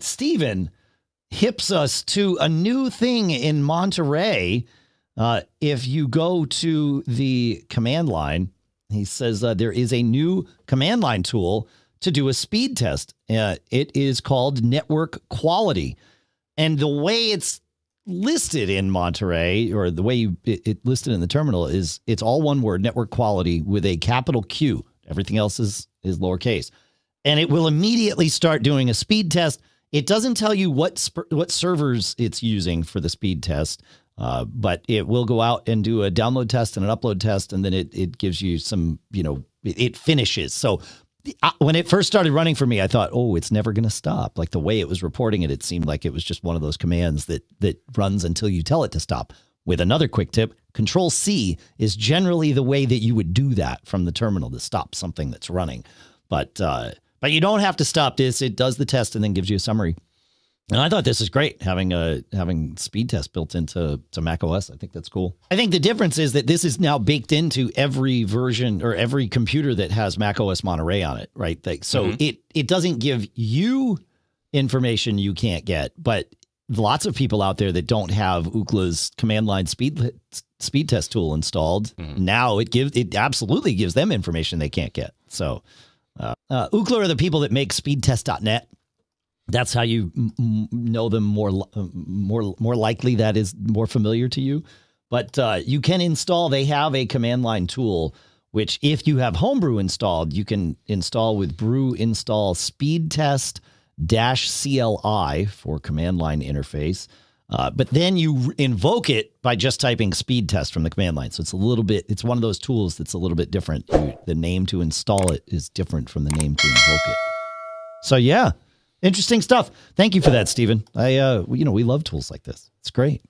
Stephen hips us to a new thing in Monterey. Uh, if you go to the command line, he says uh, there is a new command line tool to do a speed test. Uh, it is called Network Quality. And the way it's listed in Monterey, or the way you, it, it listed in the terminal, is it's all one word, Network Quality, with a capital Q. Everything else is is lowercase, and it will immediately start doing a speed test. It doesn't tell you what sp- what servers it's using for the speed test, uh, but it will go out and do a download test and an upload test, and then it it gives you some, you know, it, it finishes. So when it first started running for me, I thought, oh, it's never going to stop. Like the way it was reporting it, it seemed like it was just one of those commands that that runs until you tell it to stop. With another quick tip, Control C is generally the way that you would do that from the terminal to stop something that's running. But uh, but you don't have to stop this. It does the test and then gives you a summary. And I thought this is great having a having speed test built into to Mac OS. I think that's cool. I think the difference is that this is now baked into every version or every computer that has Mac OS Monterey on it, right? Like, so mm-hmm. it it doesn't give you information you can't get, but lots of people out there that don't have Ookla's command line speed speed test tool installed. Mm-hmm. Now it gives it absolutely gives them information they can't get. So uh, uh, are the people that make speedtest.net. That's how you m- know them more uh, more more likely that is more familiar to you. But uh, you can install. They have a command line tool, which if you have Homebrew installed, you can install with Brew install speedtest dash CLI for command line interface. Uh, but then you invoke it by just typing speed test from the command line. So it's a little bit, it's one of those tools that's a little bit different. The name to install it is different from the name to invoke it. So yeah, interesting stuff. Thank you for that, Stephen. I, uh, you know, we love tools like this. It's great.